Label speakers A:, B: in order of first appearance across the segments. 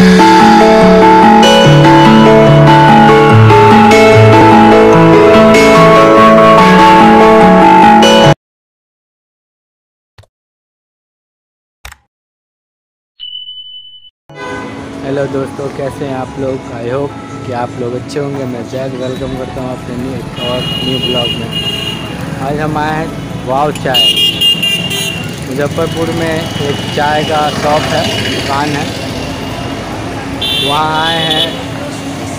A: Hello दोस्तों, कैसे हैं आप लोग? आई होप कि आप लोग अच्छे होंगे। मैं जैद वेलकम करता हूँ अपने न्यू और न्यू ब्लॉग में। आज हम आए हैं वाव चाय। मुजफ्फरपुर में एक चाय का शॉप है, दुकान है। वहाँ आए हैं।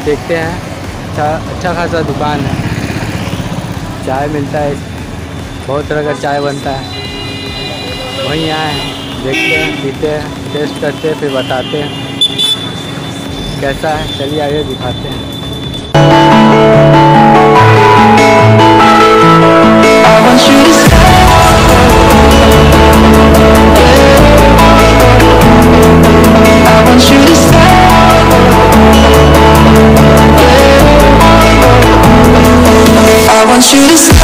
A: देखते हैं। अच्छा अच्छा खासा दुकान है। चाय मिलता है। बहुत तरह का चाय बनता है। वहीं आए हैं। देखते हैं, पीते हैं टेस्ट करते हैं, फिर बताते हैं। कैसा है? चलिए आगे दिखाते हैं।
B: I want you to want you to stay.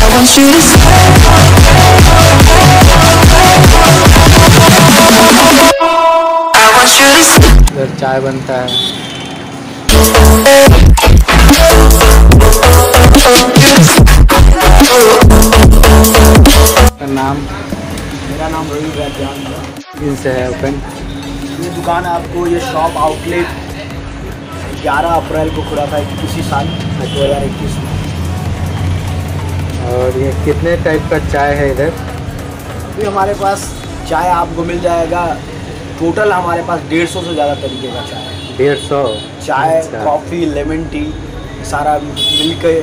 B: I want you to stay. I want you to stay.
A: इधर चाय बनता है का नाम
C: मेरा नाम रवि वैद्यान है
A: इनसे है ओपन
C: ये दुकान आपको ये शॉप आउटलेट 11 अप्रैल को खुला था इसी साल दो हज़ार इक्कीस में।
A: और ये कितने टाइप का चाय है इधर?
C: अभी हमारे पास चाय आपको मिल जाएगा। टोटल हमारे पास डेढ़ सौ से ज़्यादा तरीके का चाय है।
A: डेढ़ सौ?
C: चाय। कॉफ़ी लेमन टी सारा मिल के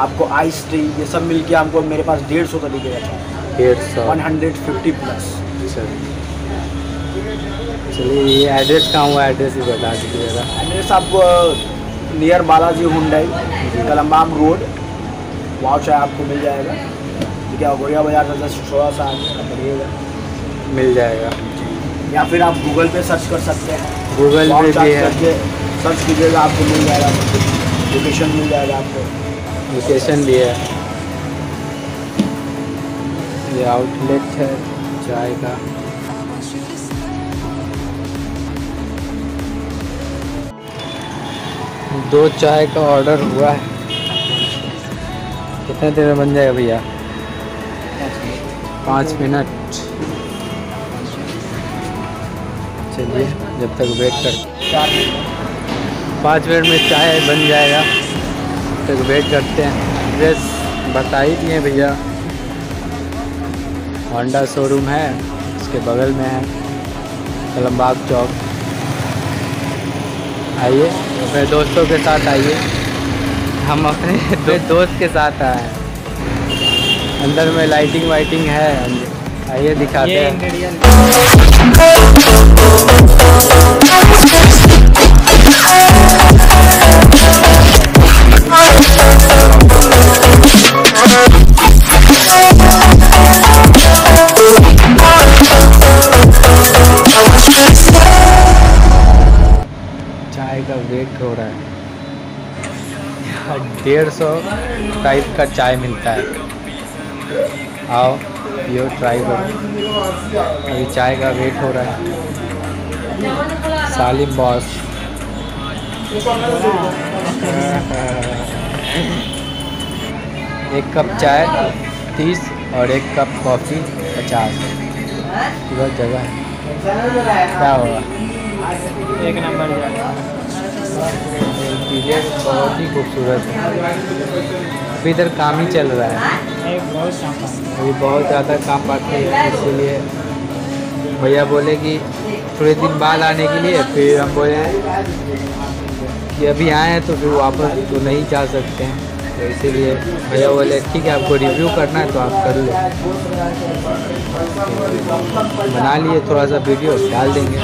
C: आपको आइस टी ये सब मिल के हमको मेरे पास डेढ़ सौ तरीके का चाय
A: डेढ़ सौ।
C: वन हंड्रेड फिफ्टी प्लस
A: अच्छा। चलिए ये एड्रेस कहाँ हुआ एड्रेस भी बता दीजिएगा
C: एड्रेस आपको near Balaji Hyundai Kalambag road. वहाँ चाय आपको मिल जाएगा। ठीक है गोरिया बाज़ार से दस थोड़ा सा बढ़िएगा
A: मिल जाएगा।
C: या फिर आप गूगल पे सर्च कर सकते हैं।
A: गूगल पे भी है।
C: सर्च कीजिएगा आपको मिल जाएगा। लोकेशन मिल जाएगा आपको।
A: लोकेशन भी है। ये आउटलेट है चाय का। दो चाय का ऑर्डर हुआ है। कितने देर में बन जाएगा भैया? पाँच मिनट। चलिए, जब तक वेट कर पाँच मिनट में चाय बन जाएगा। तक वेट करते हैं। एड्रेस बता ही दिए भैया। होंडा शोरूम है, उसके बगल में है। कलमबाग चौक। आइए। अपने दोस्तों के साथ आइए। हम अपने दो दोस्त के साथ आए हैं। अंदर में लाइटिंग वाइटिंग है। आइए दिखाते हैं। हो डेढ़ सौ टाइप का चाय मिलता है। आओ, यो ट्राई करो। अभी चाय का वेट हो रहा है। सालिम बॉस एक कप चाय, तीस और एक कप कॉफ़ी पचास। इधर जगह। है क्या होगा? खूबसूरत है। अभी इधर काम ही चल रहा है। अभी बहुत ज़्यादा काम बाकी है, इसीलिए भैया बोले कि थोड़े दिन बाद आने के लिए फिर हम बोले कि अभी आए हैं तो फिर वापस तो नहीं जा सकते हैं। तो इसीलिए भैया बोले, ठीक है, आपको रिव्यू करना है तो आप कर लो। बना लिए, थोड़ा सा वीडियो डाल देंगे।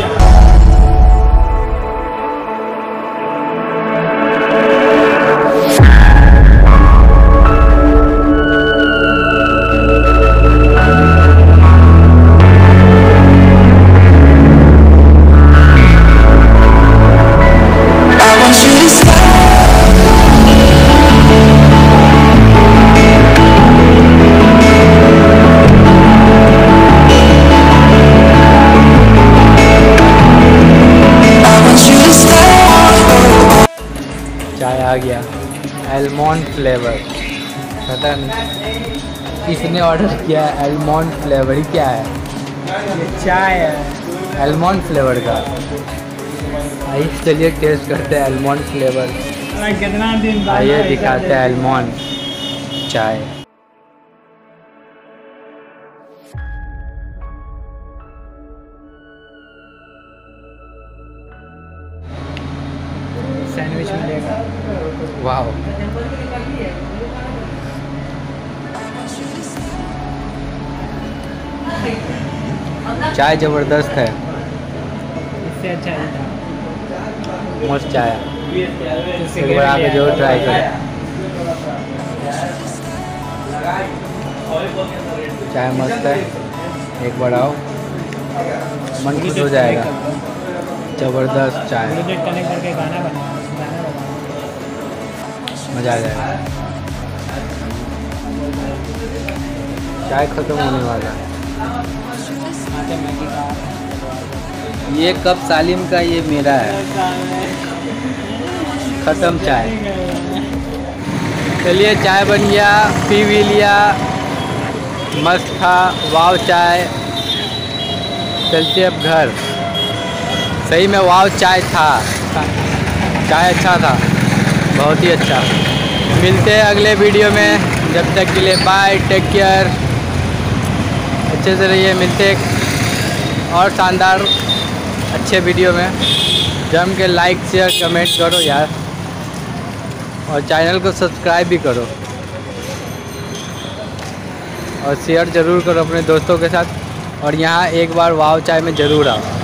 A: आ गया। एलमोंड फ्लेवर पता नहीं। किसने ऑर्डर किया है? एलमोंड फ्लेवर ही क्या है?
D: ये चाय है।
A: एलमोंड फ्लेवर का। आइए चलिए टेस्ट करते हैं एलमोंड फ्लेवर
D: कितना दिन
A: आइए दिखाते हैं एलमोंड चाय। चाय ज़बरदस्त है।
D: इससे अच्छा
A: मस्त चाय। एक बार आके ज़रूर ट्राई करें। चाय मस्त है। एक बार आओ। मन खुश हो जाएगा। ज़बरदस्त चाय। मज़ा आ जाएगा। चाय ख़त्म होने वाला है। ये कप सालिम का ये मेरा है। ख़त्म चाय। चलिए चाय बन गया, पी भी लिया, मस्त था, वाव चाय। चलते अब घर। सही में वाव चाय था। चाय अच्छा था। बहुत ही अच्छा। मिलते हैं अगले वीडियो में। जब तक के लिए बाय टेक केयर अच्छे से रहिए, मिलते और शानदार अच्छे वीडियो में। जम के लाइक शेयर कमेंट करो यार। और चैनल को सब्सक्राइब भी करो। और शेयर ज़रूर करो अपने दोस्तों के साथ। और यहाँ एक बार वाव चाय में ज़रूर आओ।